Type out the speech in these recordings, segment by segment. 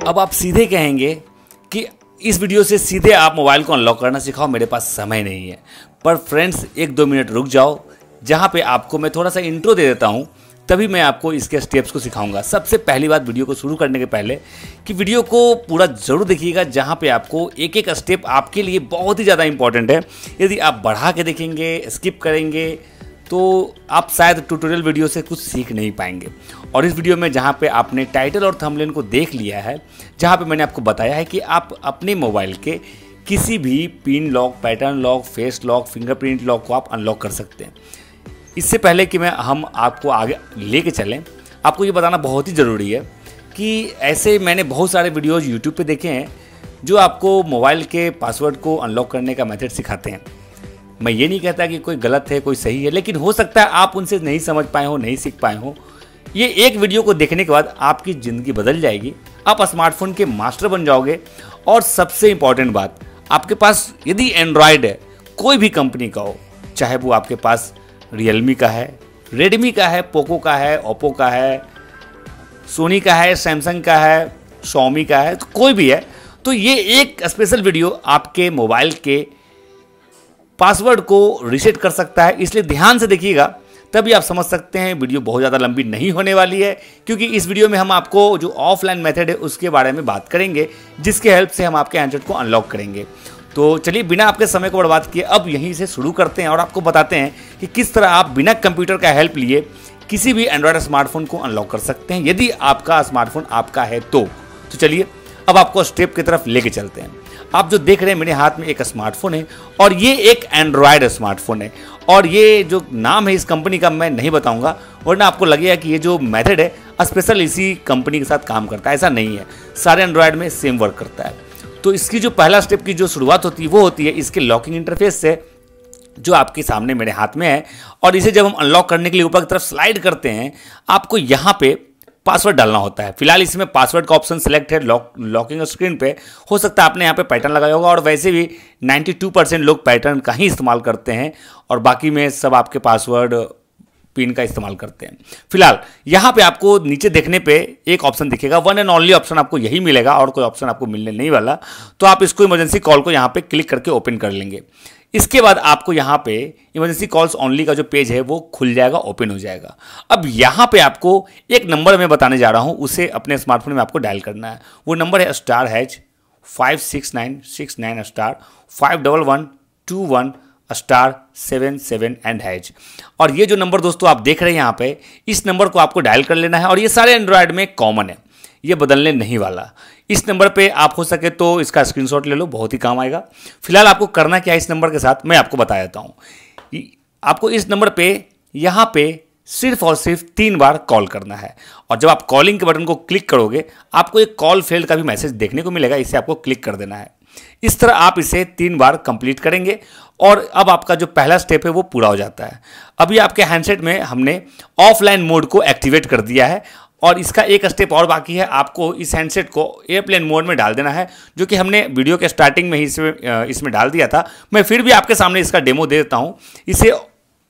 अब आप सीधे कहेंगे कि इस वीडियो से सीधे आप मोबाइल को अनलॉक करना सिखाओ, मेरे पास समय नहीं है। पर फ्रेंड्स एक दो मिनट रुक जाओ, जहाँ पे आपको मैं थोड़ा सा इंट्रो दे देता हूँ, तभी मैं आपको इसके स्टेप्स को सिखाऊँगा। सबसे पहली बात वीडियो को शुरू करने के पहले कि वीडियो को पूरा ज़रूर देखिएगा, जहाँ पे आपको एक एक स्टेप आपके लिए बहुत ही ज़्यादा इंपॉर्टेंट है। यदि आप बढ़ा के देखेंगे स्किप करेंगे तो आप शायद ट्यूटोरियल वीडियो से कुछ सीख नहीं पाएँगे। और इस वीडियो में जहाँ पे आपने टाइटल और थंबनेल को देख लिया है, जहाँ पे मैंने आपको बताया है कि आप अपने मोबाइल के किसी भी pin lock pattern lock face lock fingerprint lock को आप अनलॉक कर सकते हैं। इससे पहले कि मैं, हम आपको आगे ले कर चलें, आपको ये बताना बहुत ही ज़रूरी है कि ऐसे मैंने बहुत सारे वीडियोज़ यूट्यूब पर देखे हैं, जो आपको मोबाइल के पासवर्ड को अनलॉक करने का मेथड सिखाते हैं। मैं ये नहीं कहता कि कोई गलत है, कोई सही है, लेकिन हो सकता है आप उनसे नहीं समझ पाए हो, नहीं सीख पाए हो। ये एक वीडियो को देखने के बाद आपकी ज़िंदगी बदल जाएगी। आप स्मार्टफ़ोन के मास्टर बन जाओगे। और सबसे इंपॉर्टेंट बात, आपके पास यदि एंड्रॉयड है, कोई भी कंपनी का हो, चाहे वो आपके पास रियलमी का है रेडमी का है पोको का है ओप्पो का है सोनी का है सैमसंग का है शॉमी का है तो कोई भी है तो ये एक स्पेशल वीडियो आपके मोबाइल के पासवर्ड को रिसेट कर सकता है इसलिए ध्यान से देखिएगा तभी आप समझ सकते हैं वीडियो बहुत ज़्यादा लंबी नहीं होने वाली है क्योंकि इस वीडियो में हम आपको जो ऑफलाइन मेथड है उसके बारे में बात करेंगे जिसके हेल्प से हम आपके एंड्रॉइड को अनलॉक करेंगे। तो चलिए बिना आपके समय को बर्बाद किए अब यहीं से शुरू करते हैं और आपको बताते हैं कि किस तरह आप बिना कंप्यूटर का हेल्प लिए किसी भी एंड्रॉयड स्मार्टफ़ोन को अनलॉक कर सकते हैं यदि आपका स्मार्टफ़ोन आपका है तो, तो चलिए अब आपको स्टेप की तरफ़ लेके चलते हैं। आप जो देख रहे हैं, मेरे हाथ में एक स्मार्टफ़ोन है और ये एक एंड्रॉयड स्मार्टफ़ोन है। और ये जो नाम है इस कंपनी का, मैं नहीं बताऊँगा, वरना आपको लगेगा कि ये जो मेथड है स्पेशल इसी कंपनी के साथ काम करता है। ऐसा नहीं है। सारे एंड्रॉयड में सेम वर्क करता है। तो इसकी जो पहला स्टेप की जो शुरुआत होती है, वो होती है इसके लॉकिंग इंटरफेस से, जो आपके सामने मेरे हाथ में है। और इसे जब हम अनलॉक करने के लिए ऊपर की तरफ़ स्लाइड करते हैं, आपको यहाँ पे पासवर्ड डालना होता है। फ़िलहाल इसमें पासवर्ड का ऑप्शन सेलेक्ट है लॉक लॉकिंग स्क्रीन पे। हो सकता है आपने यहाँ पे पैटर्न लगाया होगा और वैसे भी 92 परसेंट लोग पैटर्न का ही इस्तेमाल करते हैं और बाकी में सब आपके पासवर्ड पिन का इस्तेमाल करते हैं। फ़िलहाल, यहाँ पे आपको नीचे देखने पे एक ऑप्शन दिखेगा। वन एंड ओनली ऑप्शन आपको यही मिलेगा और कोई ऑप्शन आपको मिलने नहीं वाला। तो आप इसको इमरजेंसी कॉल को यहाँ पे क्लिक करके ओपन कर लेंगे। इसके बाद आपको यहाँ पे इमरजेंसी कॉल्स ओनली का जो पेज है, वो खुल जाएगा ओपन हो जाएगा। अब यहाँ पे आपको एक नंबर मैं बताने जा रहा हूँ, उसे अपने स्मार्टफ़ोन में आपको डायल करना है। वो नंबर है star hash five six nine six nine star five double one two one star seven seven and hash और ये जो नंबर दोस्तों आप देख रहे हैं यहाँ पे, इस नंबर को आपको डायल कर लेना है। और ये सारे एंड्रॉयड में कॉमन है। ये बदलने नहीं वाला। इस नंबर पे आप हो सके तो इसका स्क्रीनशॉट ले लो, बहुत ही काम आएगा। फ़िलहाल आपको करना क्या है इस नंबर के साथ, मैं आपको बता देता हूँ। आपको इस नंबर पे, यहाँ पे सिर्फ़ और सिर्फ़ तीन बार कॉल करना है। और जब आप कॉलिंग के बटन को क्लिक करोगे, आपको एक कॉल फेल्ड का भी मैसेज देखने को मिलेगा, इसे आपको क्लिक कर देना है। इस तरह आप इसे तीन बार कंप्लीट करेंगे और अब आपका जो पहला स्टेप है, वो पूरा हो जाता है। अभी आपके हैंडसेट में हमने ऑफलाइन मोड को एक्टिवेट कर दिया है। और इसका एक स्टेप और बाकी है, आपको इस हैंडसेट को एयरप्लेन मोड में डाल देना है, जो कि हमने वीडियो के स्टार्टिंग में ही इसमें इसमें डाल दिया था। मैं फिर भी आपके सामने इसका डेमो दे देता हूँ, इसे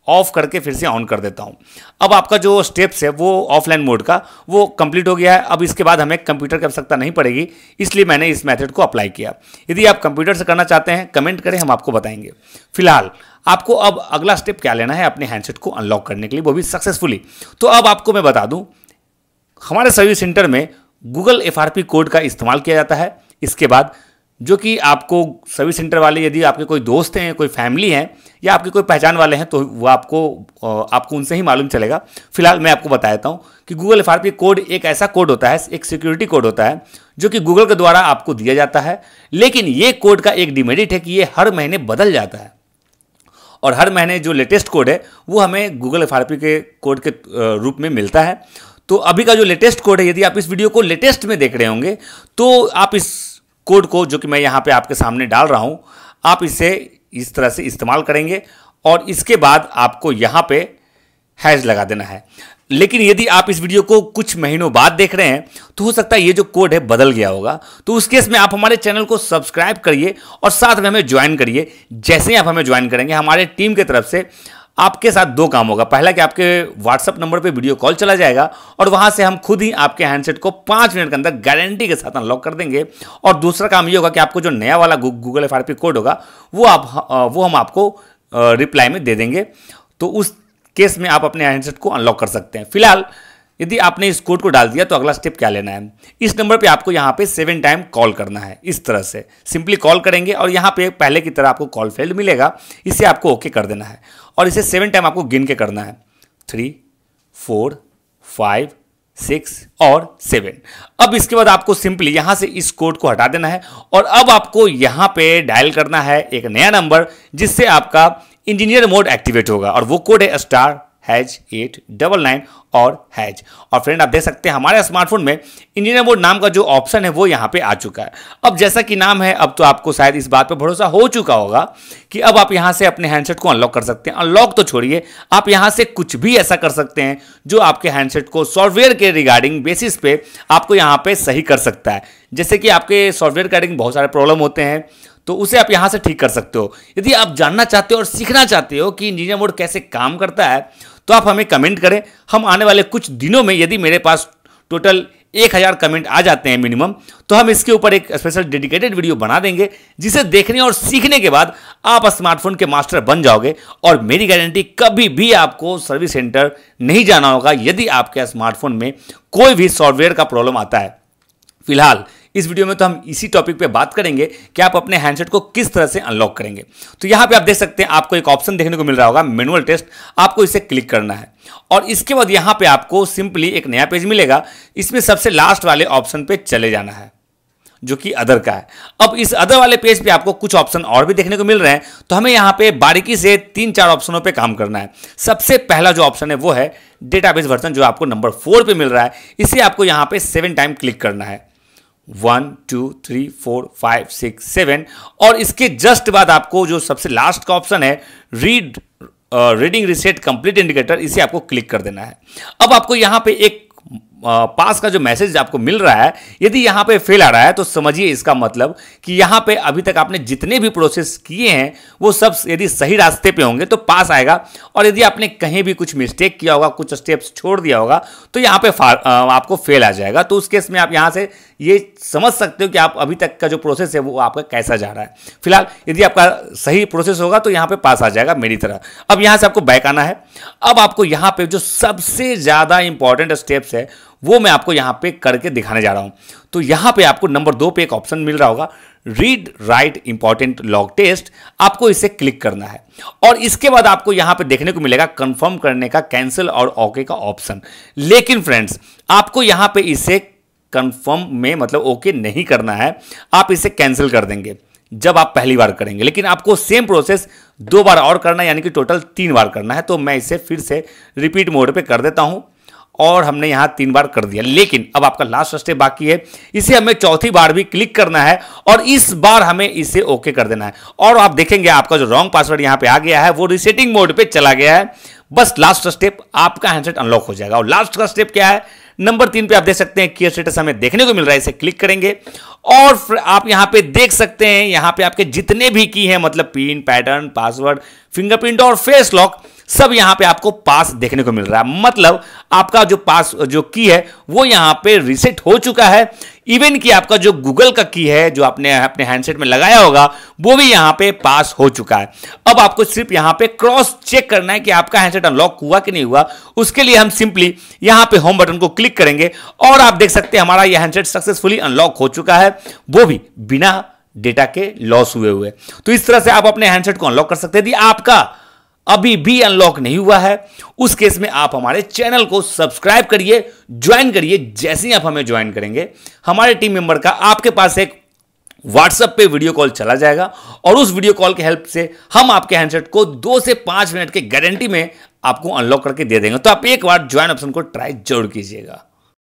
ऑफ़ करके फिर से ऑन कर देता हूँ। अब आपका जो स्टेप्स है, वो ऑफलाइन मोड का, वो कंप्लीट हो गया है। अब इसके बाद हमें कंप्यूटर की आवश्यकता नहीं पड़ेगी, इसलिए मैंने इस मेथड को अप्लाई किया। यदि आप कंप्यूटर से करना चाहते हैं कमेंट करें, हम आपको बताएँगे। फ़िलहाल, आपको अब अगला स्टेप क्या लेना है, अपने हैंडसेट को अनलॉक करने के लिए, वो भी सक्सेसफुली तो अब आपको मैं बता दूँ हमारे सर्विस सेंटर में गूगल एफआरपी कोड का इस्तेमाल किया जाता है। इसके बाद जो कि आपको सर्विस सेंटर वाले यदि आपके कोई दोस्त हैं, कोई फैमिली हैं या आपके कोई पहचान वाले हैं तो वो आपको आपको उनसे ही मालूम चलेगा। फ़िलहाल मैं आपको बता देता हूँ कि गूगल एफआरपी कोड एक ऐसा कोड होता है, एक सिक्योरिटी कोड होता है, जो कि गूगल के द्वारा आपको दिया जाता है। लेकिन ये कोड का एक डिमेरिट है कि ये हर महीने बदल जाता है। और हर महीने जो लेटेस्ट कोड है, वो हमें गूगल एफआरपी के कोड के रूप में मिलता है। तो अभी का जो लेटेस्ट कोड है, यदि आप इस वीडियो को लेटेस्ट में देख रहे होंगे तो आप इस कोड को, जो कि मैं यहाँ पे आपके सामने डाल रहा हूँ, आप इसे इस तरह से इस्तेमाल करेंगे और इसके बाद आपको यहाँ पे हैश लगा देना है। लेकिन यदि आप इस वीडियो को कुछ महीनों बाद देख रहे हैं तो हो सकता है ये जो कोड है बदल गया होगा। तो उस केस में आप हमारे चैनल को सब्सक्राइब करिए और साथ में हमें ज्वाइन करिए। जैसे ही आप हमें ज्वाइन करेंगे, हमारे टीम की तरफ़ से आपके साथ दो काम होगा। पहला कि आपके व्हाट्सएप नंबर पे वीडियो कॉल चला जाएगा और वहाँ से हम खुद ही आपके हैंडसेट को पाँच मिनट के अंदर गारंटी के साथ अनलॉक कर देंगे। और दूसरा काम ये होगा कि आपको जो नया वाला गूगल एफ़ कोड होगा, वो आप वो हम आपको रिप्लाई में दे देंगे। तो उस केस में आप अपने हैंडसेट को अनलॉक कर सकते हैं। फ़िलहाल यदि आपने इस कोड को डाल दिया तो अगला स्टेप क्या लेना है? इस नंबर पे आपको यहाँ पे सेवन टाइम कॉल करना है, इस तरह से। सिंपली कॉल करेंगे और यहाँ पे पहले की तरह आपको कॉल फेल्ड मिलेगा, इसे आपको ओके कर देना है। और इसे सेवन टाइम आपको गिन के करना है। थ्री फोर फाइव सिक्स और सेवन अब इसके बाद आपको सिंपली यहाँ से इस कोड को हटा देना है और अब आपको यहाँ पे डायल करना है एक नया नंबर जिससे आपका इंजीनियर मोड एक्टिवेट होगा। और वो कोड है star hash eight double nine और हैज़। और फ्रेंड, आप देख सकते हैं हमारे स्मार्टफ़ोन में इंजीनियर मोड नाम का जो ऑप्शन है वो यहाँ पे आ चुका है। अब जैसा कि नाम है, अब तो आपको शायद इस बात पे भरोसा हो चुका होगा कि अब आप यहाँ से अपने हैंडसेट को अनलॉक कर सकते हैं। अनलॉक तो छोड़िए, आप यहाँ से कुछ भी ऐसा कर सकते हैं जो आपके हैंडसेट को सॉफ्टवेयर के रिगार्डिंग बेसिस पे आपको यहाँ पे सही कर सकता है। जैसे कि आपके सॉफ्टवेयर रिगार्डिंग बहुत सारे प्रॉब्लम होते हैं तो उसे आप यहाँ से ठीक कर सकते हो। यदि आप जानना चाहते हो और सीखना चाहते हो कि इंजीनियर मोड कैसे काम करता है तो आप हमें कमेंट करें। हम आने वाले कुछ दिनों में यदि मेरे पास टोटल एक हज़ार कमेंट आ जाते हैं मिनिमम तो हम इसके ऊपर एक स्पेशल डेडिकेटेड वीडियो बना देंगे, जिसे देखने और सीखने के बाद आप स्मार्टफ़ोन के मास्टर बन जाओगे और मेरी गारंटी कभी भी आपको सर्विस सेंटर नहीं जाना होगा, यदि आपके स्मार्टफ़ोन में कोई भी सॉफ्टवेयर का प्रॉब्लम आता है। फ़िलहाल इस वीडियो में तो हम इसी टॉपिक पे बात करेंगे कि आप अपने हैंडसेट को किस तरह से अनलॉक करेंगे। तो यहाँ पे आप देख सकते हैं, आपको एक ऑप्शन देखने को मिल रहा होगा मैनुअल टेस्ट आपको इसे क्लिक करना है। और इसके बाद यहाँ पे आपको सिंपली एक नया पेज मिलेगा। इसमें सबसे लास्ट वाले ऑप्शन पे चले जाना है, जो कि अदर का है। अब इस अदर वाले पेज पे आपको कुछ ऑप्शन और भी देखने को मिल रहे हैं। तो हमें यहाँ पे बारीकी से तीन चार ऑप्शनों पे काम करना है। सबसे पहला जो ऑप्शन है, वो है डेटाबेस वर्जन जो आपको नंबर फोर पे मिल रहा है। इसे आपको यहाँ पे सेवन टाइम क्लिक करना है। One, two, three, four, five, six, seven. और इसके जस्ट बाद आपको जो सबसे लास्ट का ऑप्शन है read reading reset complete indicator इसे आपको क्लिक कर देना है। अब आपको यहाँ पे एक पास का जो मैसेज आपको मिल रहा है, यदि यहाँ पे फेल आ रहा है तो समझिए इसका मतलब कि यहाँ पे अभी तक आपने जितने भी प्रोसेस किए हैं, वो सब यदि सही रास्ते पे होंगे तो पास आएगा। और यदि आपने कहीं भी कुछ मिस्टेक किया होगा, कुछ स्टेप्स छोड़ दिया होगा तो यहाँ पे आपको फेल आ जाएगा। तो उस केस में आप यहाँ से ये समझ सकते हो कि आप अभी तक का जो प्रोसेस है, वो आपका कैसा जा रहा है। फ़िलहाल, यदि आपका सही प्रोसेस होगा तो यहाँ पे पास आ जाएगा मेरी तरह। अब यहाँ से आपको बैक आना है। अब आपको यहाँ पे जो सबसे ज़्यादा इंपॉर्टेंट स्टेप्स है, वो मैं आपको यहाँ पे करके दिखाने जा रहा हूँ। तो यहाँ पे आपको नंबर दो पे एक ऑप्शन मिल रहा होगा। Read right important log test आपको इसे क्लिक करना है। और इसके बाद आपको यहाँ पे देखने को मिलेगा कंफर्म करने का कैंसिल और ओके का ऑप्शन लेकिन फ्रेंड्स आपको यहाँ पे इसे कंफर्म में मतलब ओके नहीं करना है, आप इसे कैंसिल कर देंगे, जब आप पहली बार करेंगे। लेकिन आपको सेम प्रोसेस दो बार और करना यानी कि टोटल तीन बार करना है तो मैं इसे फिर से रिपीट मोड पे कर देता हूँ, और हमने यहाँ तीन बार कर दिया। लेकिन अब आपका लास्ट स्टेप बाकी है, इसे हमें चौथी बार भी क्लिक करना है, और इस बार हमें इसे ओके कर देना है। और आप देखेंगे, आपका जो रॉन्ग पासवर्ड यहाँ पे आ गया है, वो रिसेटिंग मोड पे चला गया है। बस लास्ट स्टेप आपका हैंडसेट अनलॉक हो जाएगा। और लास्ट का स्टेप क्या है? नंबर तीन पे आप देख सकते हैं केयर स्टेटस हमें देखने को मिल रहा है, इसे क्लिक करेंगे। और आप यहाँ पे देख सकते हैं, यहाँ पे आपके जितने भी की हैं मतलब पिन पैटर्न पासवर्ड फिंगरप्रिंट और फेस लॉक सब यहाँ पे आपको पास देखने को मिल रहा है। मतलब आपका जो पास, जो की है, वो यहाँ पे रिसेट हो चुका है। इवन कि आपका जो गूगल का की है, जो आपने अपने हैंडसेट में लगाया होगा, वो भी यहाँ पे पास हो चुका है। अब आपको सिर्फ़ यहाँ पे क्रॉस चेक करना है कि आपका हैंडसेट अनलॉक हुआ कि नहीं हुआ। उसके लिए हम सिंपली यहाँ पे होम बटन को क्लिक करेंगे और आप देख सकते हैं हमारा यह हैंडसेट सक्सेसफुली अनलॉक हो चुका है। वो भी बिना डेटा के लॉस हुए हुए। तो इस तरह से आप अपने हैंडसेट को अनलॉक कर सकते हैं। यदि आपका अभी भी अनलॉक नहीं हुआ है, उस केस में आप हमारे चैनल को सब्सक्राइब करिए, ज्वाइन करिए, जैसे ही आप हमें ज्वाइन करेंगे, हमारे टीम मेंबर का आपके पास एक व्हाट्सएप पे वीडियो कॉल चला जाएगा और उस वीडियो कॉल के हेल्प से हम आपके हैंडसेट को दो से पाँच मिनट के गारंटी में आपको अनलॉक करके दे देंगे। तो आप एक बार ज्वाइन ऑप्शन को ट्राई ज़रूर कीजिएगा।